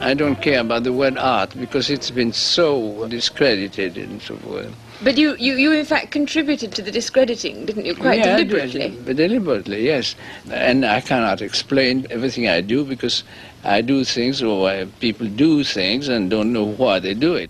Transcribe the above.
I don't care about the word art because it's been so discredited and so forth. But you, you, you in fact contributed to the discrediting, didn't you, quite yeah, deliberately? But deliberately, yes. And I cannot explain everything I do because I do things or people do things and don't know why they do it.